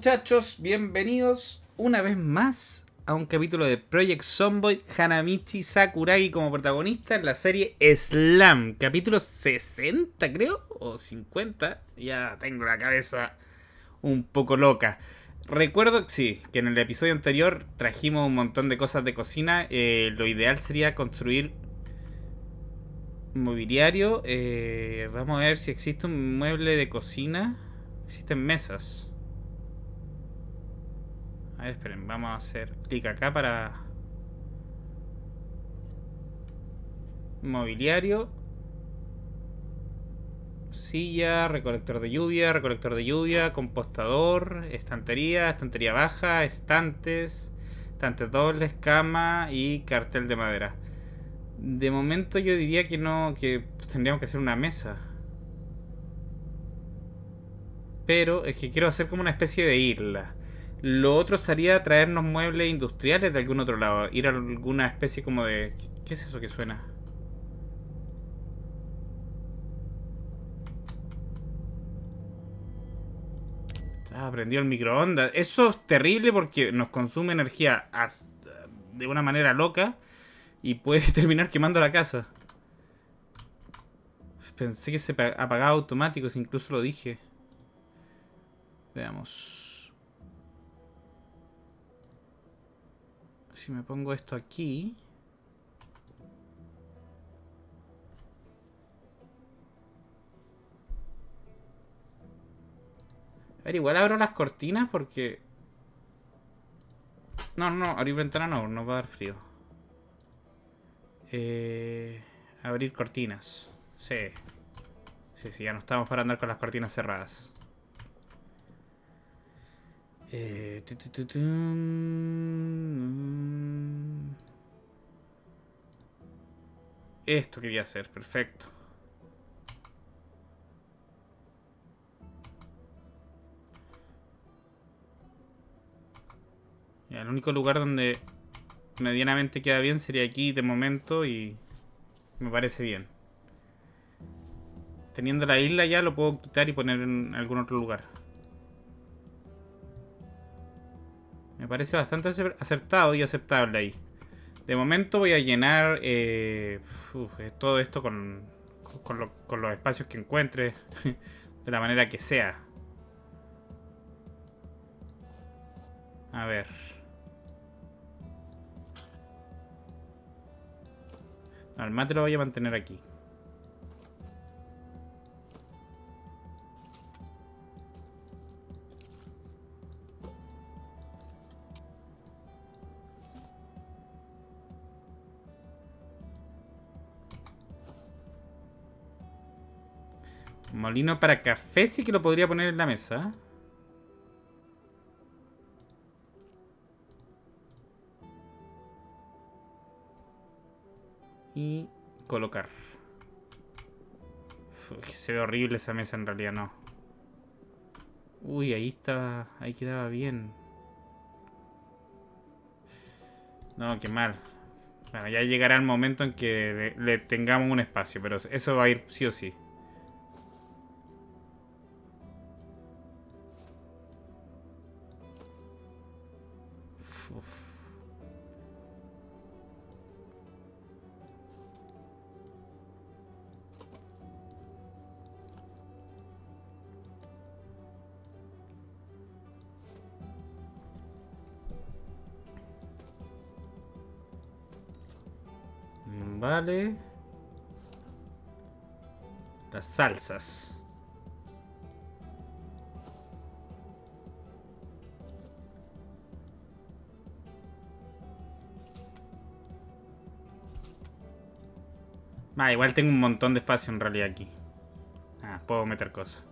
muchachos, bienvenidos una vez más a un capítulo de Project Zomboid Hanamichi Sakuragi como protagonista en la serie Slam, capítulo 60 creo, o 50, ya tengo la cabeza un poco loca. Recuerdo, sí, que en el episodio anterior trajimos un montón de cosas de cocina, eh, lo ideal sería construir mobiliario, eh, vamos a ver si existe un mueble de cocina, existen mesas. A ver, esperen, vamos a hacer clic acá para... Mobiliario. Silla, recolector de lluvia, recolector de lluvia, compostador, estantería, estantería baja, estantes, estantes dobles, cama y cartel de madera. De momento yo diría que no, que tendríamos que hacer una mesa. Pero es que quiero hacer como una especie de isla. Lo otro sería traernos muebles industriales de algún otro lado. Ir a alguna especie como de... ¿Qué es eso que suena? Ah, prendió el microondas. Eso es terrible porque nos consume energía de una manera loca y puede terminar quemando la casa. Pensé que se apagaba automático, si incluso lo dije. Veamos. Si me pongo esto aquí... A ver, igual abro las cortinas porque... No, no, abrir ventana no, no va a dar frío. Eh, abrir cortinas. Sí. Sí, sí, ya no estamos para andar con las cortinas cerradas. Eh, Esto quería hacer, perfecto. el único lugar donde medianamente queda bien sería aquí de momento y me parece bien. Teniendo la isla ya lo puedo quitar y poner en algún otro lugar. Me parece bastante acertado y aceptable ahí. De momento voy a llenar eh, eh, todo esto con, con, los espacios que encuentre. de la manera que sea. A ver. al mate lo voy a mantener aquí. Molino para café sí que lo podría poner en la mesa. Y colocar. se ve horrible esa mesa en realidad, no. Uy, ahí estaba... Ahí quedaba bien. No, qué mal. Bueno, ya llegará el momento en que le tengamos un espacio, pero eso va a ir sí o sí. Salsas. Igual tengo un montón de espacio en realidad aquí. Ah, puedo meter cosas.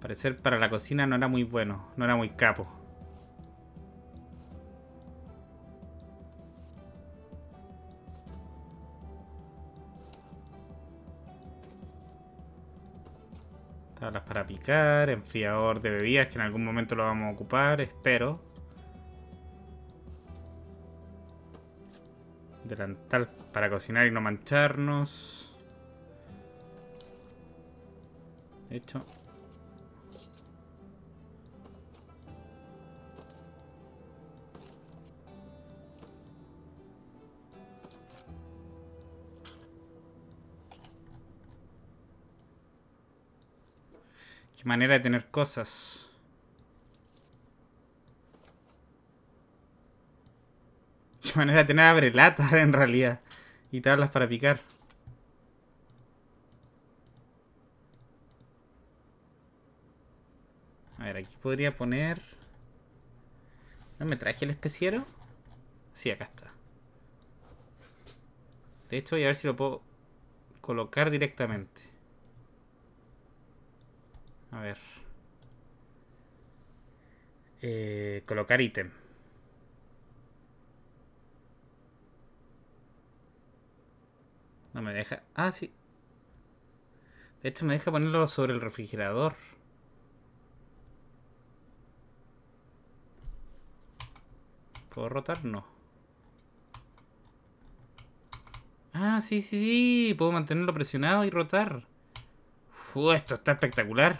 Parecer para la cocina no era muy bueno, no era muy capo. Tablas para picar, enfriador de bebidas que en algún momento lo vamos a ocupar, espero. Delantal para cocinar y no mancharnos. De hecho. Manera de tener cosas. Qué manera de tener abrelatas en realidad. Y tablas para picar. A ver, aquí podría poner... ¿No me traje el especiero? Sí, acá está. De hecho, voy a ver si lo puedo colocar directamente. A ver. Eh, colocar ítem. No me deja... Ah, sí. De hecho, me deja ponerlo sobre el refrigerador. ¿Puedo rotar? No. Ah, sí, sí, sí. Puedo mantenerlo presionado y rotar. Uf, esto está espectacular.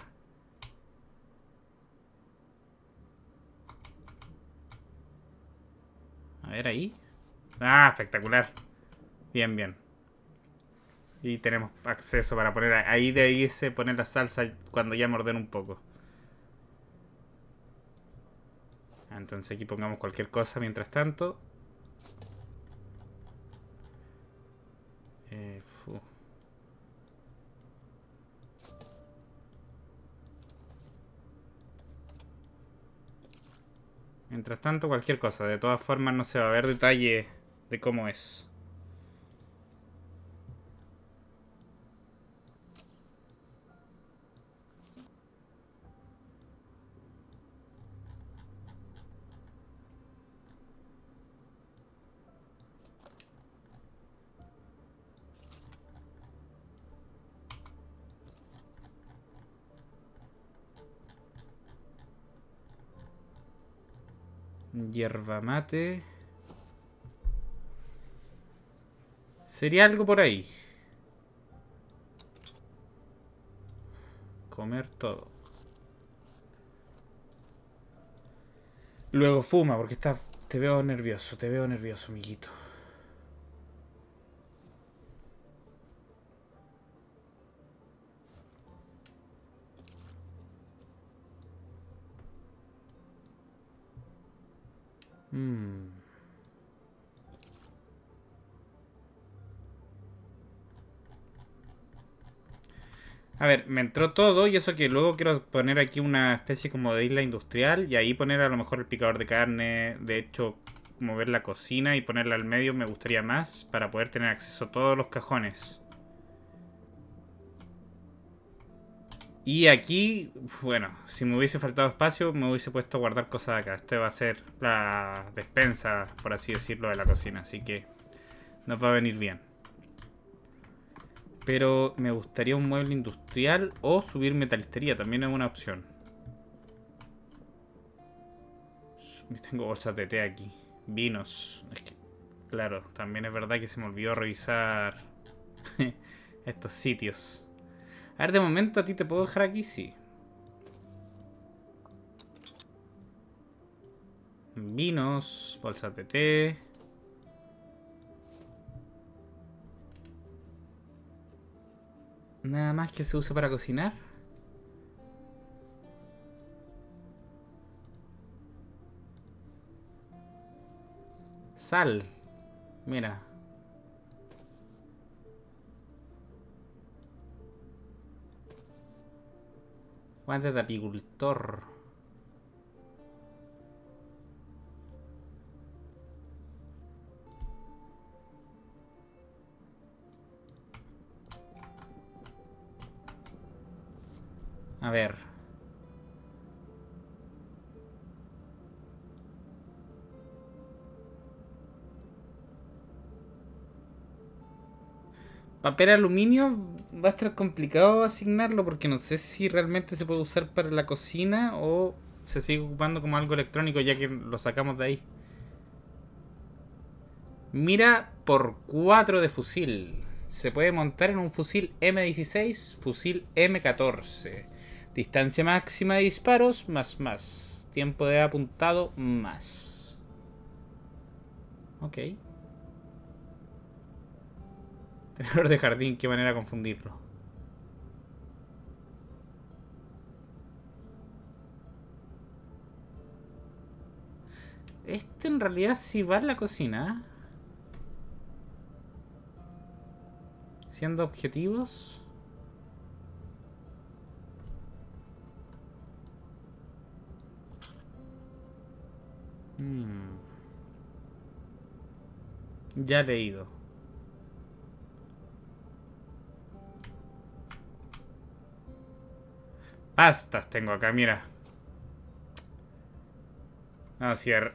A ahí. Ah, espectacular. Bien, bien. Y tenemos acceso para poner... Ahí de ahí se pone la salsa cuando ya me un poco. Entonces aquí pongamos cualquier cosa mientras tanto. Eh, mientras tanto, cualquier cosa. De todas formas, no se va a ver detalle de cómo es. Hierba mate. Sería algo por ahí. Comer todo. Luego fuma, porque está, te veo nervioso, te veo nervioso, amiguito. Mm. A ver, me entró todo y eso que luego quiero poner aquí una especie como de isla industrial y ahí poner a lo mejor el picador de carne, de hecho mover la cocina y ponerla al medio me gustaría más para poder tener acceso a todos los cajones. Y aquí, bueno, si me hubiese faltado espacio, me hubiese puesto a guardar cosas acá. Este va a ser la despensa, por así decirlo, de la cocina. Así que nos va a venir bien. Pero me gustaría un mueble industrial o subir metalistería. También es una opción. Tengo bolsas de té aquí. Vinos. Es que, claro, también es verdad que se me olvidó revisar estos sitios. A ver, de momento a ti te puedo dejar aquí, sí. Vinos, bolsas de té. Nada más que se use para cocinar. Sal. Mira. Guantes de apicultor. A ver. Papel aluminio va a estar complicado asignarlo porque no sé si realmente se puede usar para la cocina o se sigue ocupando como algo electrónico ya que lo sacamos de ahí. Mira por 4 de fusil. Se puede montar en un fusil M16, fusil M14. Distancia máxima de disparos, más más. Tiempo de apuntado, más. Ok. Tenedor de jardín, qué manera confundirlo. Este en realidad sí va en la cocina. Siendo objetivos. Hmm. Ya leído. Pastas tengo acá, mira. Así, de,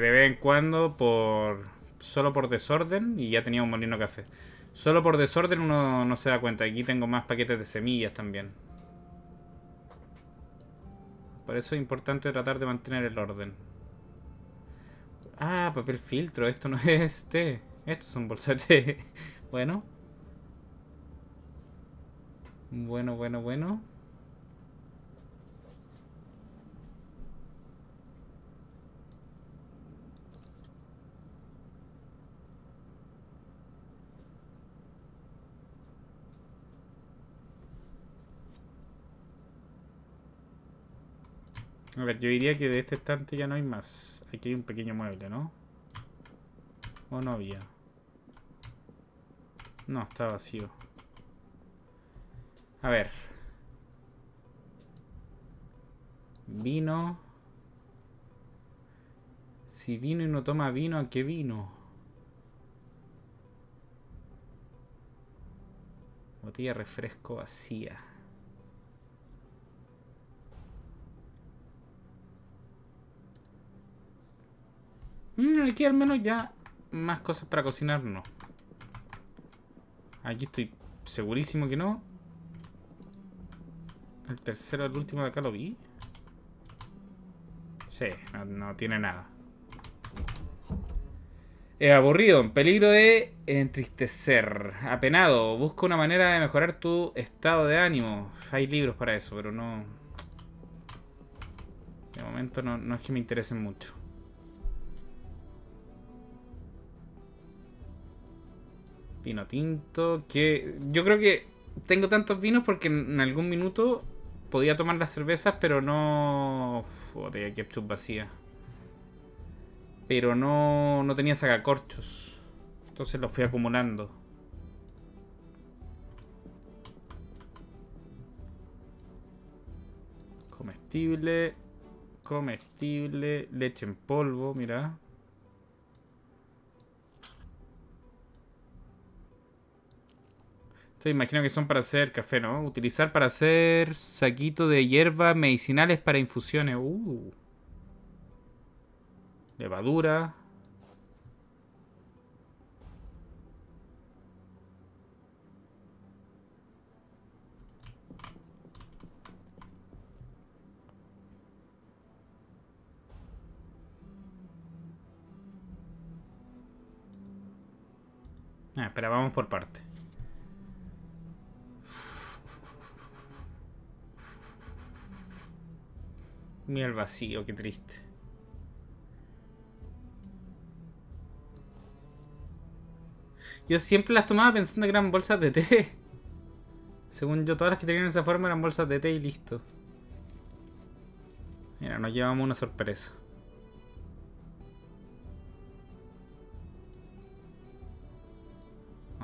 de vez en cuando, por solo por desorden, y ya tenía un molino café. Solo por desorden uno no se da cuenta. Aquí tengo más paquetes de semillas también. Por eso es importante tratar de mantener el orden. Ah, papel filtro. Esto no es este. Estos son bolsas de... bueno. Bueno, bueno, bueno. A yo diría que de este estante ya no hay más. Aquí hay un pequeño mueble, ¿no? ¿O no había? No, está vacío. A ver. Vino. Si vino y no toma vino, ¿a qué vino? Botella refresco vacía. Mm, aquí al menos ya más cosas para cocinar, no. Aquí estoy segurísimo que no. El tercero, el último de acá lo vi. Sí, no, tiene nada. Aburrido, en peligro de entristecer. Apenado, busca una manera de mejorar tu estado de ánimo. Hay libros para eso, pero no... De momento no, no es que me interesen mucho. Vino tinto, que yo creo que tengo tantos vinos porque en algún minuto podía tomar las cervezas, pero no... Botella ketchup vacía. Pero no, no tenía sacacorchos. Entonces los fui acumulando. Comestible. Comestible. Leche en polvo, mira. Imagino que son para hacer café, ¿no? Utilizar para hacer saquito de hierbas medicinales para infusiones. Uh. Levadura. Ah, espera, vamos por parte. Mira el vacío, qué triste. Yo siempre las tomaba pensando que eran bolsas de té. Según yo, todas las que tenían esa forma eran bolsas de té y listo. Mira, nos llevamos una sorpresa.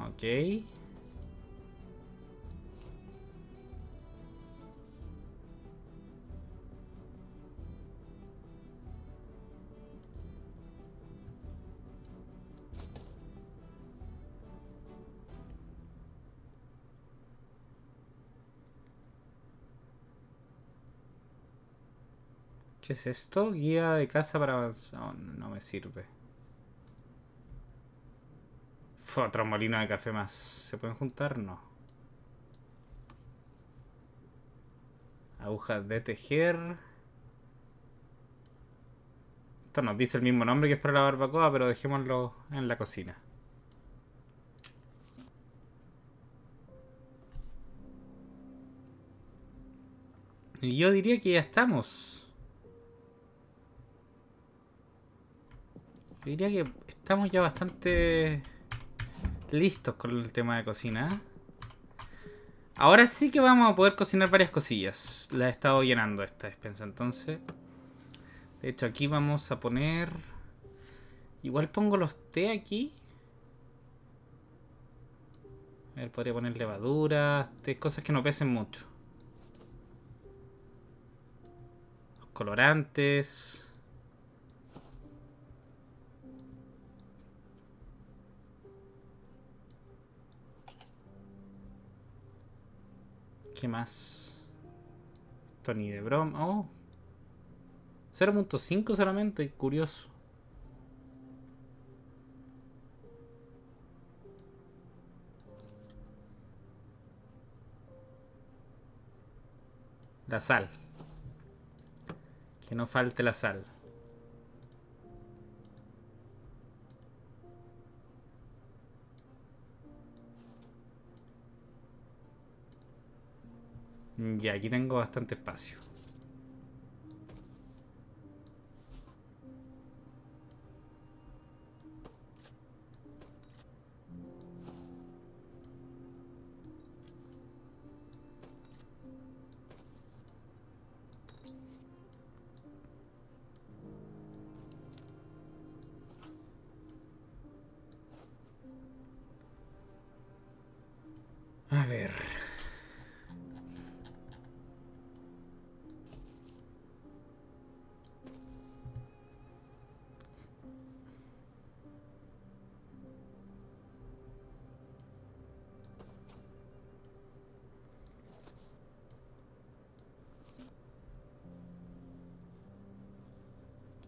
Ok. ¿Qué es esto? Guía de casa para avanzar. no me sirve. Otro molino de café más. ¿Se pueden juntar? No. Agujas de tejer. Esto nos dice el mismo nombre que es para la barbacoa, pero dejémoslo en la cocina. Yo diría que ya estamos. Yo diría que estamos ya bastante listos con el tema de cocina. Ahora sí que vamos a poder cocinar varias cosillas. La he estado llenando esta despensa, entonces. De hecho, aquí vamos a poner Igual pongo los té aquí. A ver, podría poner levaduras, té, cosas que no pesen mucho. Los colorantes. ¿Qué más? Tony de broma. Oh. 0.5 solamente, curioso. La sal. Que no falte la sal. Ya, aquí tengo bastante espacio.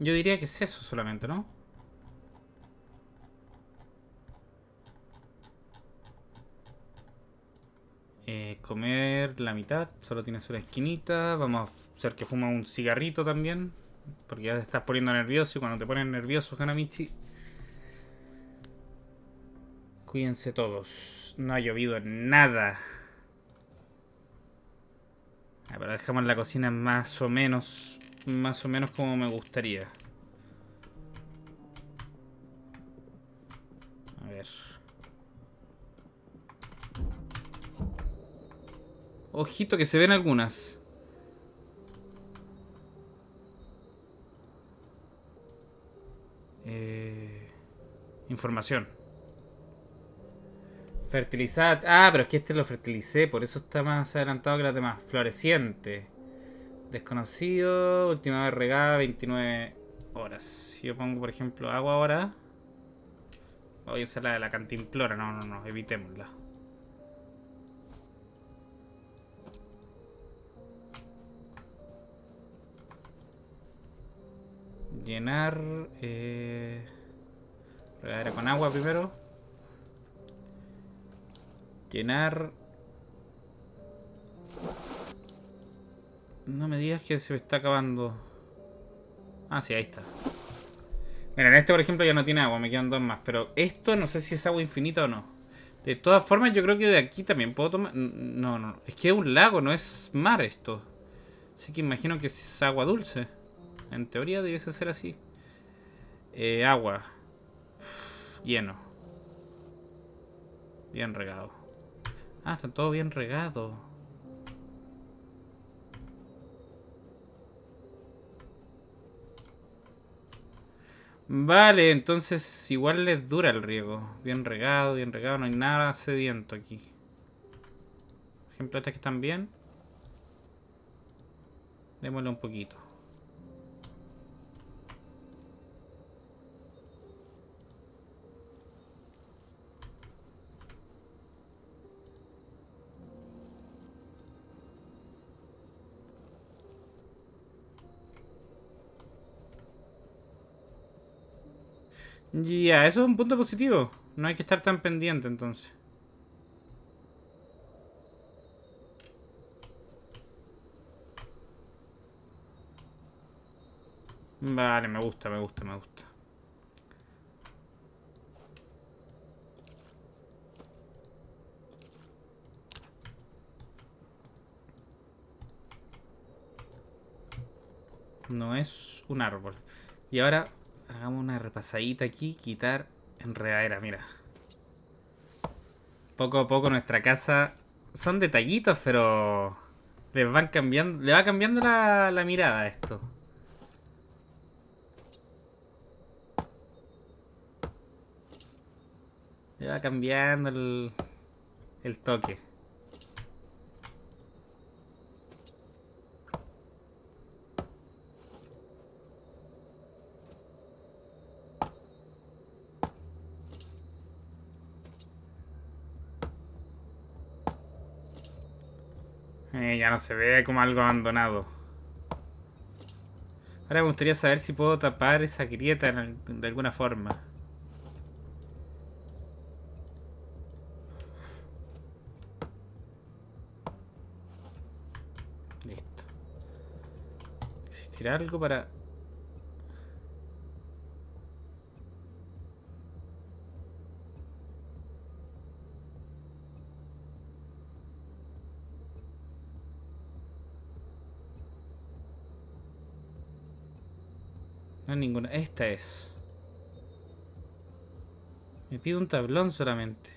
Yo diría que es eso solamente, ¿no? Eh, comer la mitad, solo tienes una esquinita. Vamos a hacer que fuma un cigarrito también. Porque ya te estás poniendo nervioso y cuando te pones nervioso, Hanamichi. Cuídense todos. No ha llovido nada. Ah, dejamos la cocina más o menos. Más o menos como me gustaría. A ver. Ojito que se ven algunas. Eh, información. Fertilizad. Ah, pero es que este lo fertilicé, por eso está más adelantado que las demás. Floreciente. Desconocido. Última vez regada, 29 horas. Si yo pongo, por ejemplo, agua ahora. Voy a usar la de la cantimplora. No, no, no, evitémosla. Llenar. Eh, regadera con agua primero. Llenar. No me digas que se me está acabando. Ah, sí, ahí está. Mira, en este, por ejemplo, ya no tiene agua, me quedan dos más. Pero esto no sé si es agua infinita o no. De todas formas, yo creo que de aquí también puedo tomar... No, no, es que es un lago, no es mar esto. Así que imagino que es agua dulce. En teoría debiese ser así. Eh, agua. Lleno. Bien regado. Ah, está todo bien regado. Vale, entonces igual les dura el riego. Bien regado, bien regado, no hay nada sediento aquí. Por ejemplo, estas que están bien. Démosle un poquito. Ya, eso es un punto positivo. No hay que estar tan pendiente entonces. Vale, me gusta, me gusta, me gusta. No es un árbol. Y ahora Hagamos una repasadita aquí. Quitar enredadera, mira. Poco a poco nuestra casa... Son detallitos, pero... Les van cambiando... Le va cambiando la, mirada a esto. Le va cambiando el, el toque. Ya no se ve como algo abandonado. Ahora me gustaría saber si puedo tapar esa grieta de alguna forma. Listo. ¿Existirá algo para Ninguna. Esta es. Me pido un tablón solamente.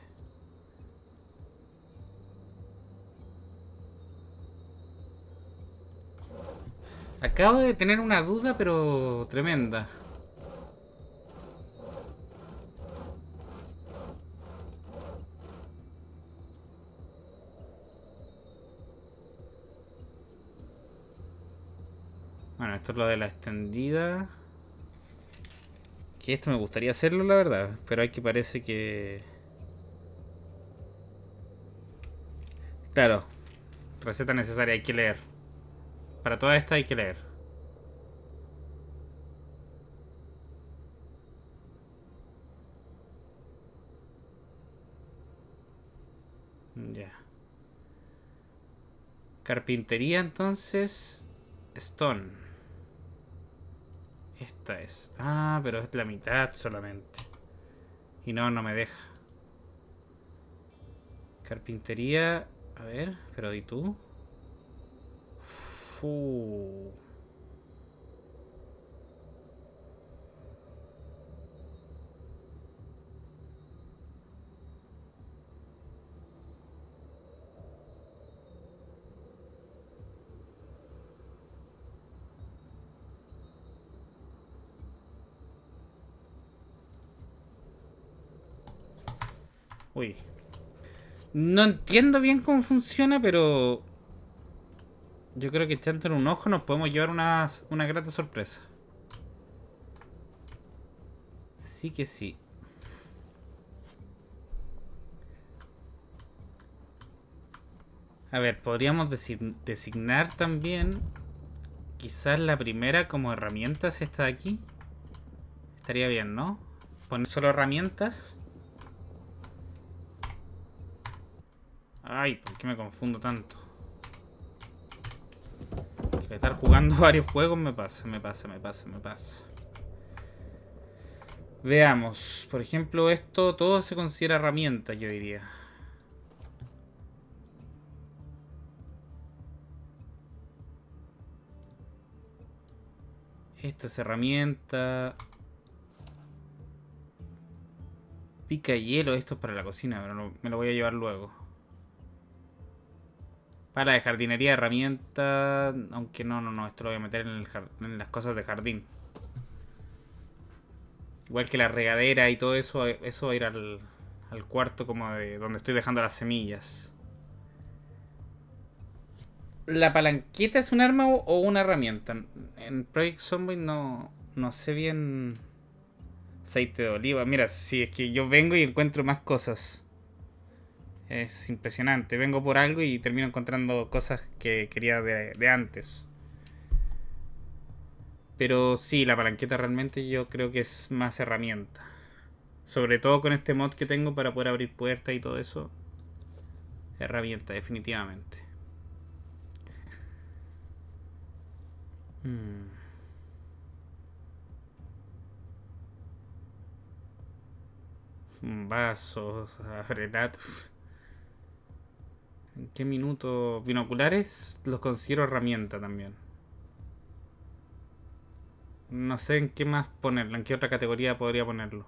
Acabo de tener una duda, pero tremenda. Bueno, esto es lo de la extendida. Que esto me gustaría hacerlo, la verdad. Pero hay que parece que... Claro. Receta necesaria, hay que leer. Para toda esta hay que leer. Ya. Carpintería entonces. Stone. Esta es. Ah, pero es la mitad solamente. Y no, no me deja. Carpintería. A ver, pero ¿y tú? Uy. No entiendo bien cómo funciona, pero... Yo creo que echando un ojo nos podemos llevar una, una grata sorpresa. Sí que sí. A ver, podríamos designar también quizás la primera como herramienta si está aquí. Estaría bien, ¿no? Poner solo herramientas. Ay, ¿por qué me confundo tanto? Que estar jugando varios juegos me pasa, me pasa, me pasa, me pasa. Veamos, por ejemplo, esto todo se considera herramienta, yo diría. Esto es herramienta. Pica hielo, esto es para la cocina, pero me lo voy a llevar luego. Para de jardinería, herramienta. Aunque no, no, no. Esto lo voy a meter en, las cosas de jardín. Igual que la regadera y todo eso. Eso va a ir al, al cuarto como de donde estoy dejando las semillas. ¿La palanqueta es un arma o una herramienta? En Project Zombie no, no sé bien... Aceite de oliva. Mira, si es que yo vengo y encuentro más cosas. Es impresionante. Vengo por algo y termino encontrando cosas que quería de, antes. Pero sí, la palanqueta realmente yo creo que es más herramienta. Sobre todo con este mod que tengo para poder abrir puertas y todo eso. Herramienta, definitivamente. Hmm. Vasos, frenatos. ¿En qué minuto? Binoculares los considero herramienta también. No sé en qué más ponerlo, en qué otra categoría podría ponerlo.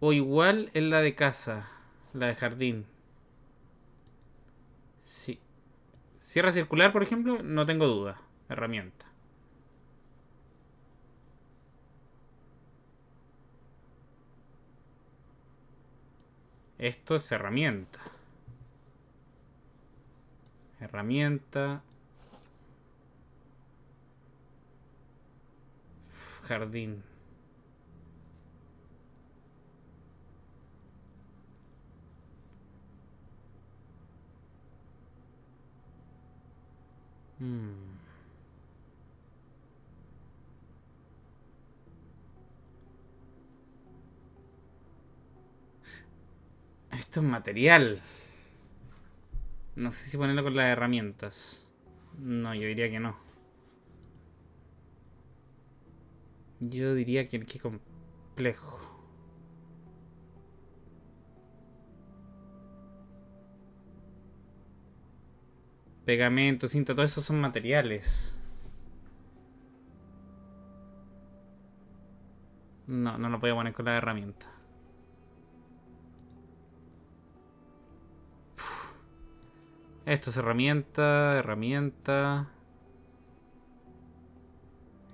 O igual en la de casa, la de jardín. Sí. Sierra circular, por ejemplo, no tengo duda. Herramienta. Esto es herramienta. Herramienta. Jardín. Hmm. Esto es material. No sé si ponerlo con las herramientas. No, yo diría que no. Yo diría que es complejo. Pegamento, cinta, todo eso son materiales. No, no lo voy a poner con la herramienta. Esto es herramienta, herramienta.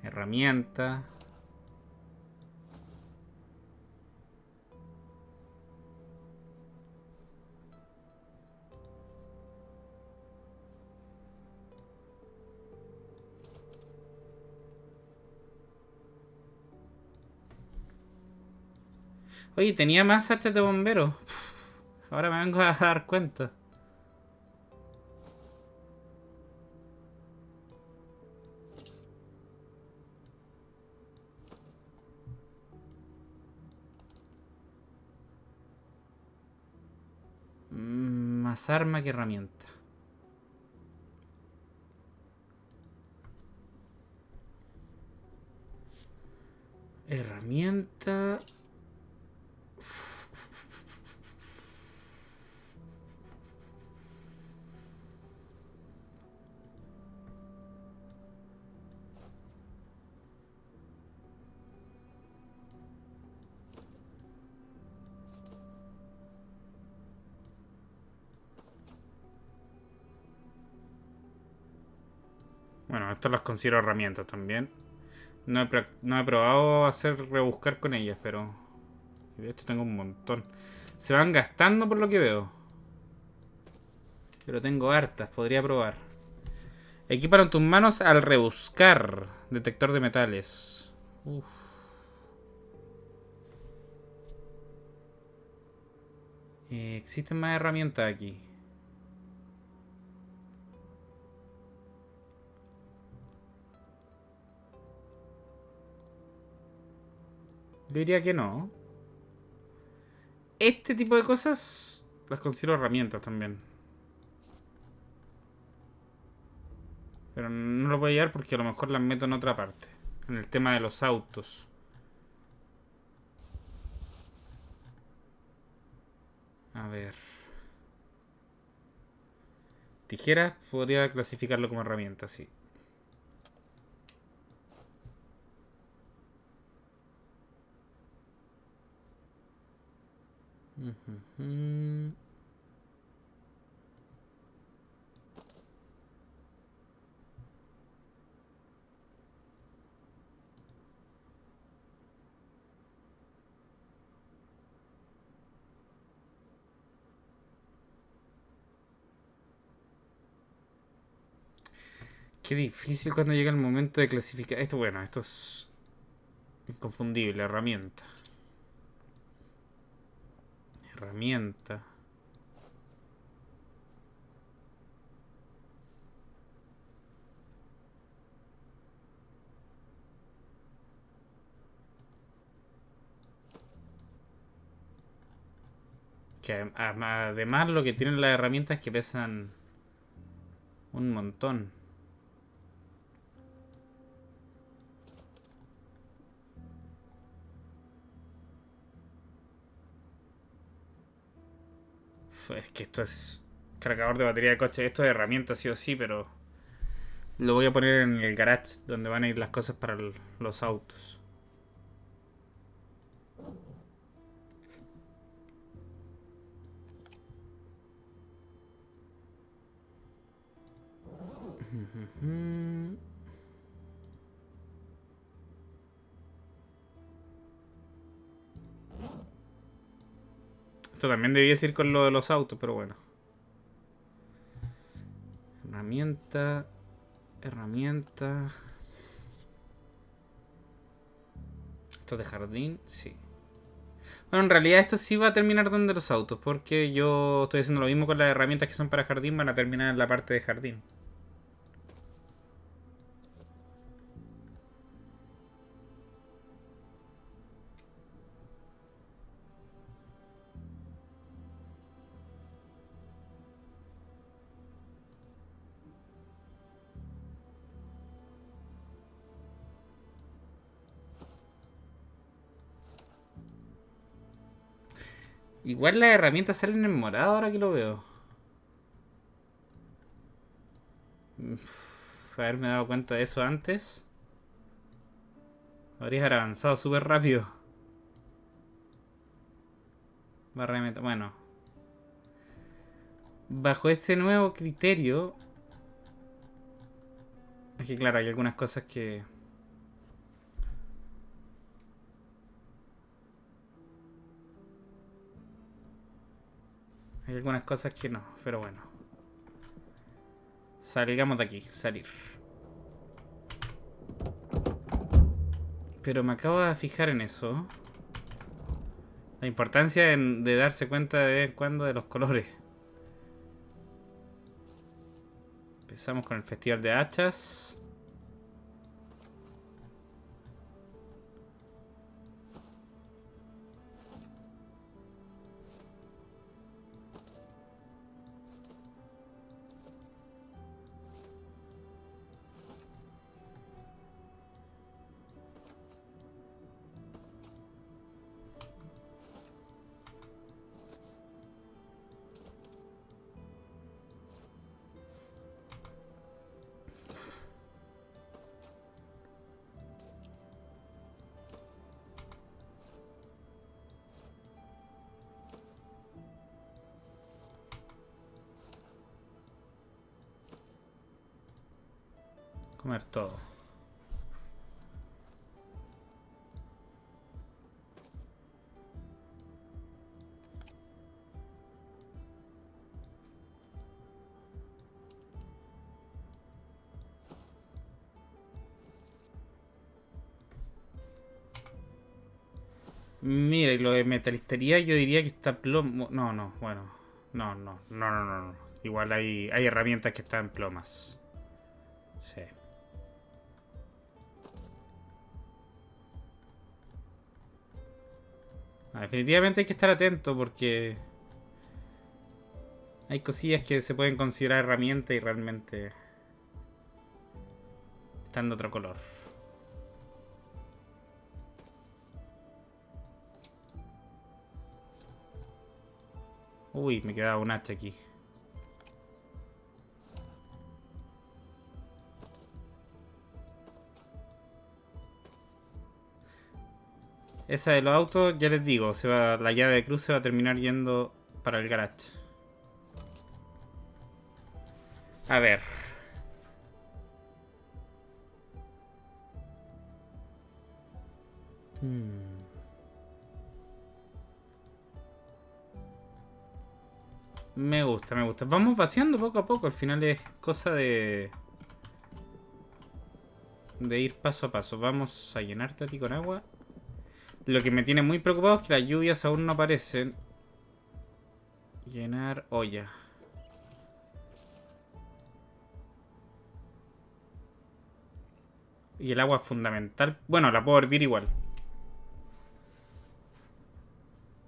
Herramienta. Oye, tenía más hachas de bombero. Ahora me vengo a dar cuenta. Más arma que herramienta. Herramienta. Bueno, estas las considero herramientas también. No he, probado hacer rebuscar con ellas, pero... De tengo un montón. Se van gastando por lo que veo. Pero tengo hartas, podría probar. Equiparon tus manos al rebuscar. Detector de metales. Eh, existen más herramientas aquí. Yo diría que no. Este tipo de cosas las considero herramientas también. Pero no lo voy a llevar porque a lo mejor las meto en otra parte. En el tema de los autos. A ver. Tijeras podría clasificarlo como herramienta, sí. Qué difícil cuando llega el momento de clasificar. Esto, bueno, esto es inconfundible, herramienta herramienta. Que además lo que tienen las herramientas es que pesan un montón. Es que esto es cargador de batería de coche. Esto es herramienta sí o sí, pero lo voy a poner en el garage donde van a ir las cosas para los autos. Esto también debía ir con lo de los autos, pero bueno. Herramienta. Herramienta. Esto de jardín, sí. Bueno, en realidad esto sí va a terminar donde los autos, porque yo estoy haciendo lo mismo con las herramientas que son para jardín, van a terminar en la parte de jardín. Igual las herramientas salen en morado ahora que lo veo. haberme dado cuenta de eso antes. Habría haber avanzado súper rápido. Bueno. Bajo este nuevo criterio... Es que claro, hay algunas cosas que... Hay algunas cosas que no, pero bueno. Salgamos de aquí, salir. Pero me acabo de fijar en eso. La importancia de, darse cuenta de vez en cuando de los colores. Empezamos con el festival de hachas. Todo. Mira, y lo de metalistería yo diría que está plomo... No, no, bueno. No, no, no, no, no. Igual hay, hay herramientas que están plomas. Sí. Definitivamente hay que estar atento porque hay cosillas que se pueden considerar herramientas y realmente están de otro color. Uy, me quedaba un hacha aquí. Esa de los autos, ya les digo, la llave de cruz se va a terminar yendo para el garage. A ver. Hmm. Me gusta, me gusta. Vamos vaciando poco a poco. Al final es cosa de... De ir paso a paso. Vamos a llenarte a ti con agua. Lo que me tiene muy preocupado es que las lluvias aún no aparecen. Llenar olla. Y el agua es fundamental. Bueno, la puedo hervir igual.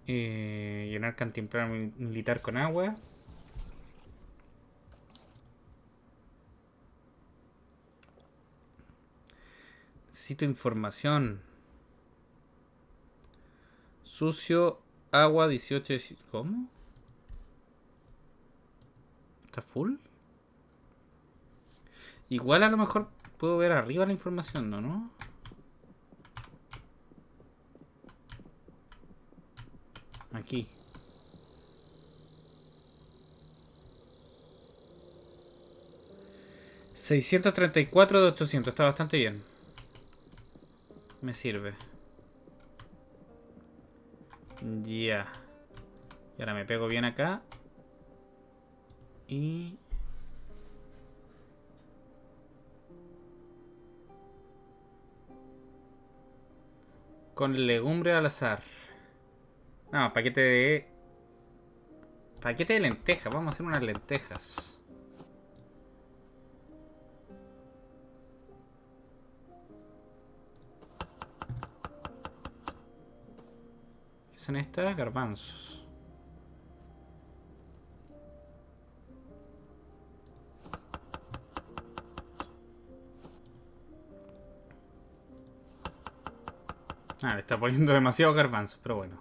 Eh, llenar cantimplora militar con agua. Necesito información. Sucio, agua 18. ¿Cómo? ¿Está full? Igual a lo mejor puedo ver arriba la información, ¿no? ¿no? Aquí. ¿634 de 800? Está bastante bien. Me sirve. Ya. Y ahora me pego bien acá. Y... Con legumbre al azar. No, paquete de... Paquete de lentejas. Vamos a hacer unas lentejas. Son estas? Garbanzos. Ah, le está poniendo demasiado garbanzo, pero bueno.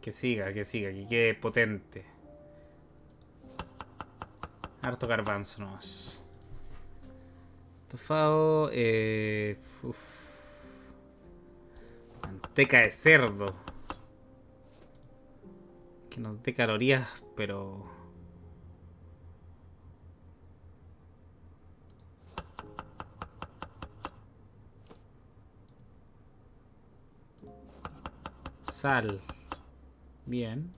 Que siga, que siga, que quede potente. Harto garbanzo nomás. Tofado, eh. Manteca de cerdo. Que nos dé calorías, pero... Sal. Bien.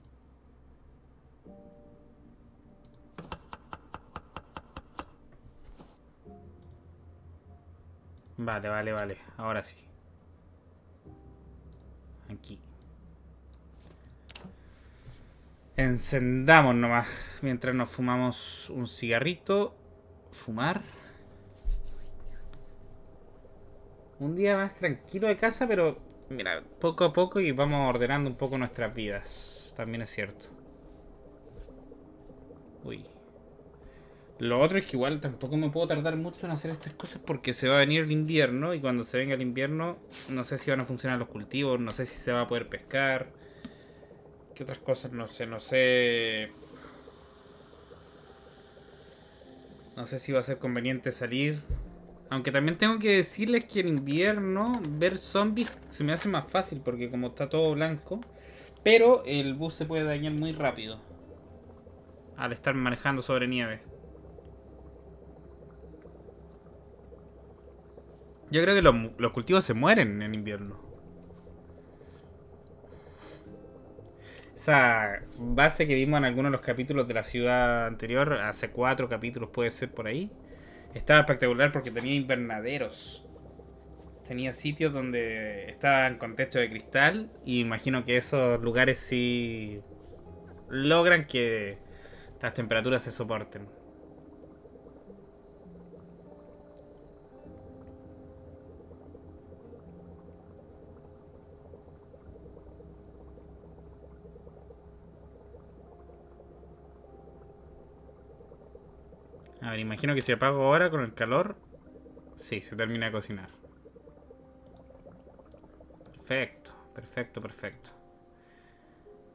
Vale, vale, vale. Ahora sí. Aquí. Encendamos nomás. Mientras nos fumamos un cigarrito. Fumar. Un día más tranquilo de casa, pero mira, poco a poco y vamos ordenando un poco nuestras vidas. También es cierto. Uy. Lo otro es que igual tampoco me puedo tardar mucho en hacer estas cosas porque se va a venir el invierno y cuando se venga el invierno no sé si van a funcionar los cultivos, no sé si se va a poder pescar. ¿Qué otras cosas? No sé, no sé. No sé si va a ser conveniente salir. Aunque también tengo que decirles que en invierno ver zombies se me hace más fácil porque como está todo blanco. Pero el bus se puede dañar muy rápido. Al estar manejando sobre nieve. Yo creo que los, los cultivos se mueren en invierno. Esa base que vimos en algunos de los capítulos de la ciudad anterior, hace cuatro capítulos puede ser por ahí, estaba espectacular porque tenía invernaderos. Tenía sitios donde estaban con techo de cristal y imagino que esos lugares sí logran que las temperaturas se soporten. A ver, imagino que si apago ahora con el calor, sí, se termina de cocinar. Perfecto, perfecto, perfecto.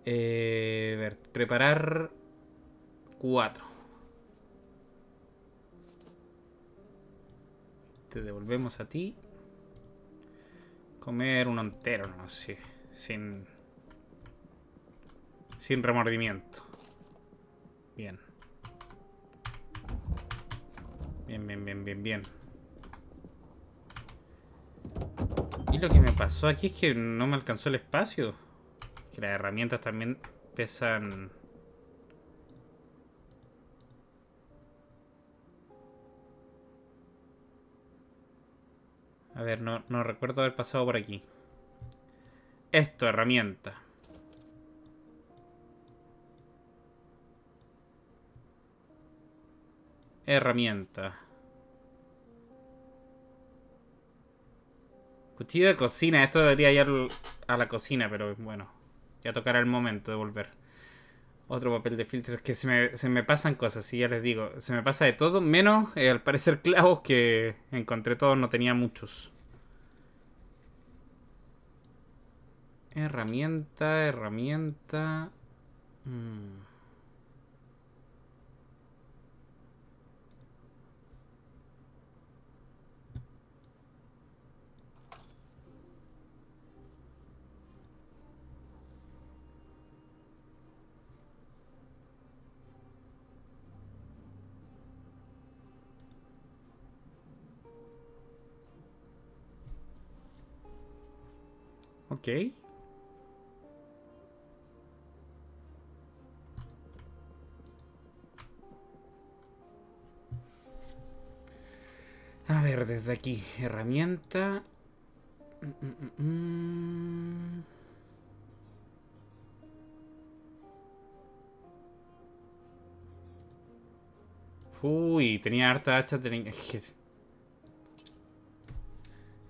Eh, a ver, preparar cuatro. Te devolvemos a ti. Comer uno entero, no sé. Sin. Sin remordimiento. Bien. Bien, bien, bien, bien, bien. Y lo que me pasó aquí es que no me alcanzó el espacio. Que las herramientas también pesan... A ver, no, no recuerdo haber pasado por aquí. Esto, herramienta. Herramienta. Cuchillo de cocina. Esto debería ir a la cocina, pero bueno. Ya tocará el momento de volver. Otro papel de filtro. Es que se me, se me pasan cosas, y ya les digo. Se me pasa de todo, menos eh, al parecer clavos que encontré todos, no tenía muchos. Herramienta, herramienta. Mm. Ok. A ver, desde aquí, herramienta. Uy, tenía harta hacha. Tenía...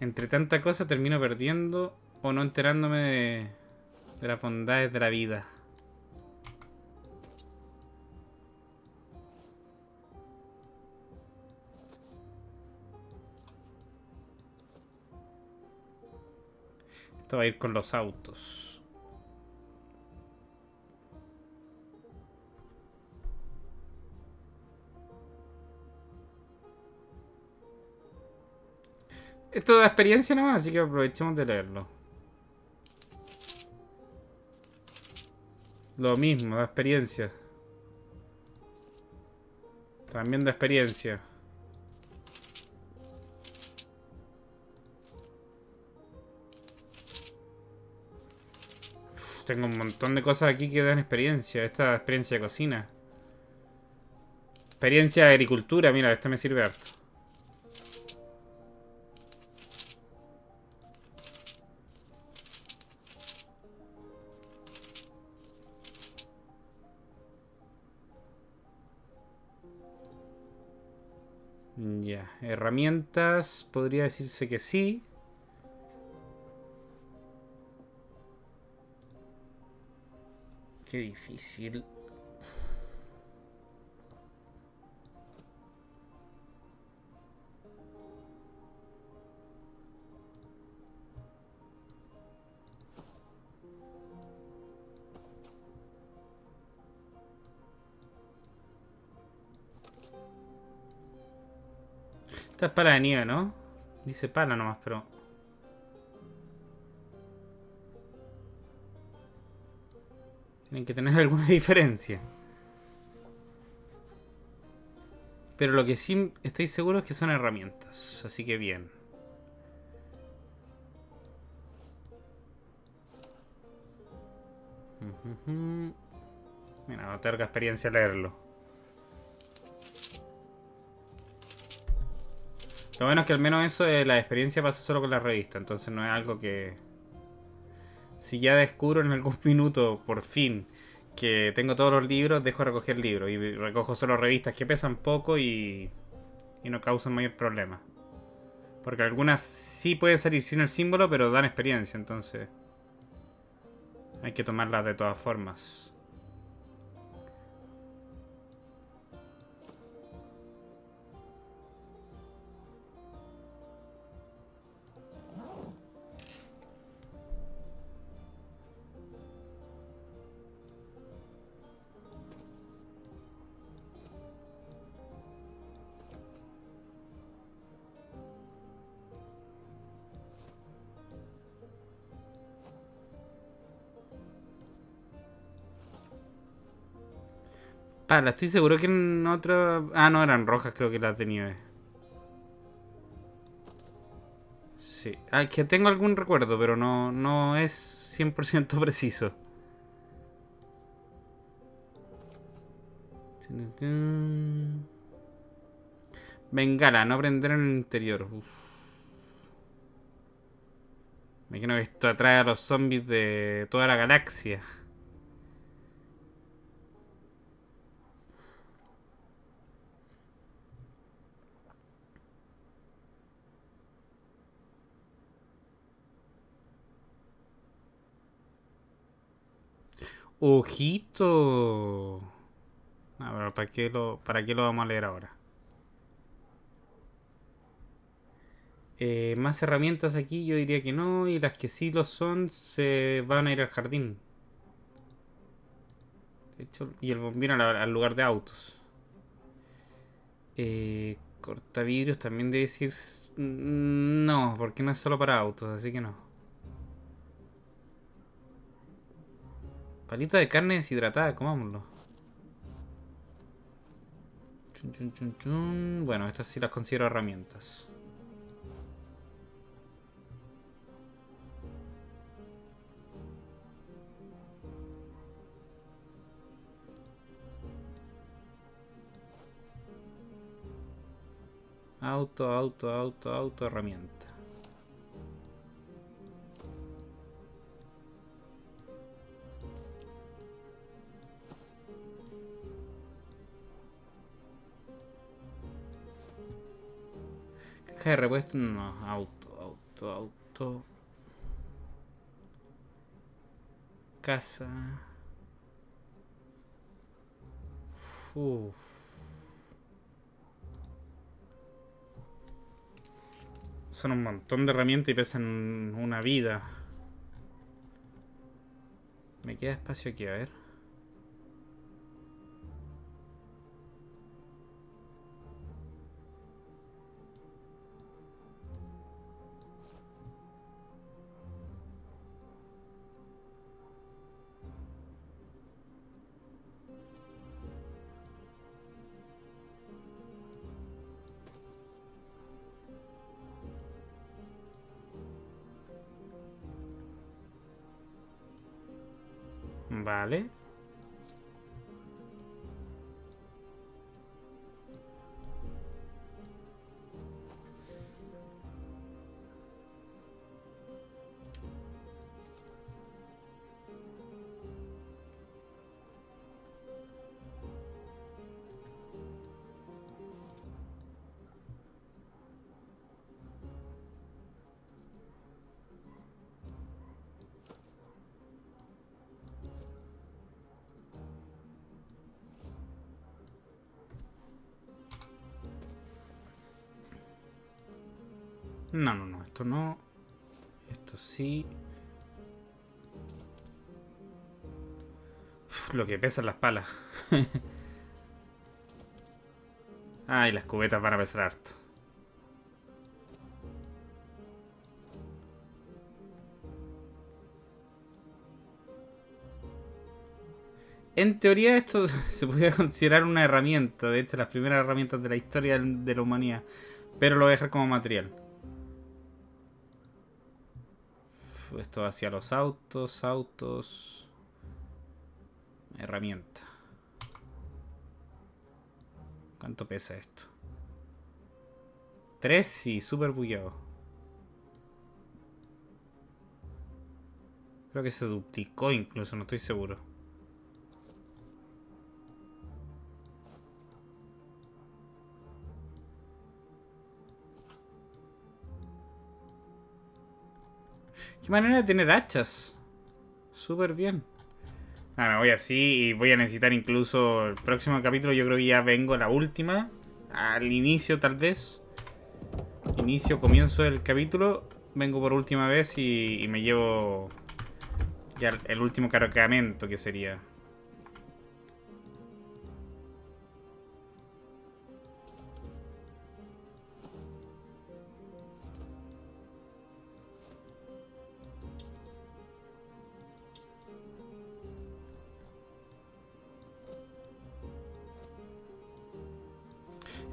Entre tanta cosa termino perdiendo o no enterándome de, de las bondades de la vida. Esto va a ir con los autos. Esto da experiencia nomás, así que aprovechemos de leerlo. Lo mismo, da experiencia. También da experiencia. tengo un montón de cosas aquí que dan experiencia. Esta experiencia de cocina. Experiencia de agricultura, mira, esto me sirve harto. Ya, herramientas, podría decirse que sí. Qué difícil. Esta es para de nieve, ¿no? Dice pala nomás, pero... Tienen que tener alguna diferencia. Pero lo que sí estoy seguro es que son herramientas. Así que bien. Mira, no tengo experiencia leerlo. Lo bueno es que al menos eso de la experiencia pasa solo con la revista, entonces no es algo que... Si ya descubro en algún minuto, por fin, que tengo todos los libros, dejo de recoger libros y recojo solo revistas que pesan poco y, y no causan mayor problema. Porque algunas sí pueden salir sin el símbolo, pero dan experiencia, entonces hay que tomarlas de todas formas. Ah, la estoy seguro que en otra... Ah, no, eran rojas creo que las de nieve. Sí. Ah, que tengo algún recuerdo, pero no, no es 100% preciso. Bengala, no prender en el interior. Me imagino que esto atrae a los zombies de toda la galaxia. Ojito. A ver, ¿para qué lo, para qué lo vamos a leer ahora? Eh, más herramientas aquí yo diría que no. Y las que sí lo son se van a ir al jardín. De hecho, y el bombino al, lugar de autos. Eh, cortavidrios también debe decir... No, porque no es solo para autos, así que no. Palito de carne deshidratada, comámoslo. Bueno, estas sí las considero herramientas. Auto, auto, auto, auto, herramienta. Caja de repuesto, no, auto, auto, auto. Casa. Uf. Son un montón de herramientas y pesan una vida. Me queda espacio aquí, a ver. Vale. No, no, no, esto no. Esto sí. Lo que pesan las palas. Ay, las cubetas van a pesar harto. En teoría esto se podría considerar una herramienta, de hecho las primeras herramientas de la historia de la humanidad, pero lo voy a dejar como material. Esto hacia los autos, autos. Herramienta. ¿Cuánto pesa esto? Tres y súper bugueado. Creo que se duplicó incluso, no estoy seguro. Qué manera de tener hachas. Súper bien. Ah, me voy así y voy a necesitar incluso el próximo capítulo. Yo creo que ya vengo la última. Al inicio tal vez. Inicio, comienzo del capítulo. Vengo por última vez y, y me llevo ya el último cargamento que sería.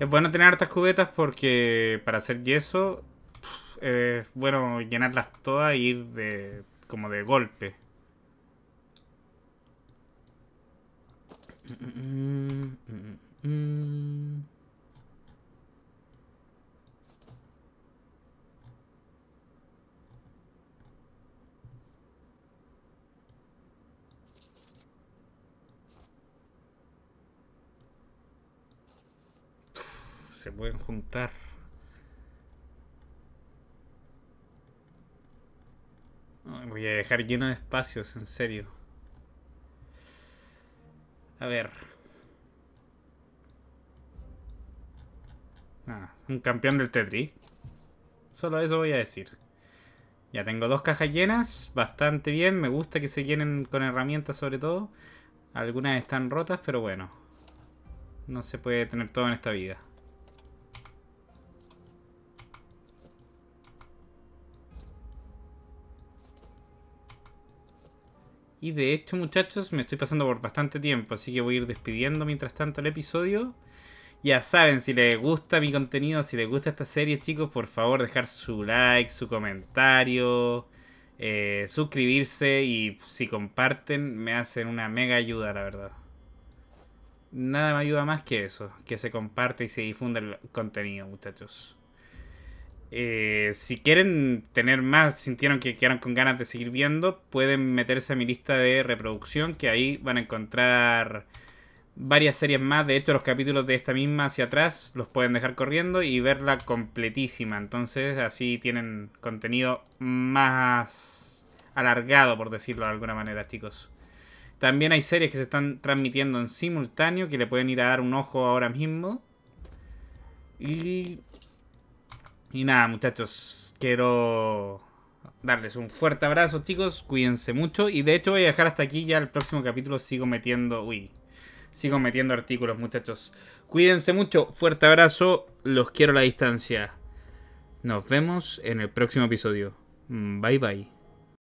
Es bueno tener hartas cubetas porque para hacer yeso es bueno llenarlas todas y ir de como de golpe. Se pueden juntar. voy a dejar lleno de espacios, en serio. A ver. Ah, un campeón del Tetris. Solo eso voy a decir. Ya tengo dos cajas llenas, bastante bien. Me gusta que se llenen con herramientas sobre todo. Algunas están rotas, pero bueno. No se puede tener todo en esta vida. Y de hecho, muchachos, me estoy pasando por bastante tiempo, así que voy a ir despidiendo mientras tanto el episodio. Ya saben, si les gusta mi contenido, si les gusta esta serie, chicos, por favor dejar su like, su comentario, eh, suscribirse y si comparten me hacen una mega ayuda, la verdad. Nada me ayuda más que eso, que se comparte y se difunda el contenido, muchachos. Eh, si quieren tener más, sintieron que quedaron con ganas de seguir viendo, pueden meterse a mi lista de reproducción, que ahí van a encontrar varias series más. De hecho, los capítulos de esta misma hacia atrás los pueden dejar corriendo y verla completísima. Entonces, así tienen contenido más alargado, por decirlo de alguna manera, chicos. También hay series que se están transmitiendo en simultáneo que le pueden ir a dar un ojo ahora mismo. Y. Y nada, muchachos. Quiero darles un fuerte abrazo, chicos. Cuídense mucho. Y de hecho, voy a dejar hasta aquí ya el próximo capítulo. Sigo metiendo. Uy, sigo metiendo artículos, muchachos. Cuídense mucho, fuerte abrazo, los quiero a la distancia. Nos vemos en el próximo episodio. Bye bye.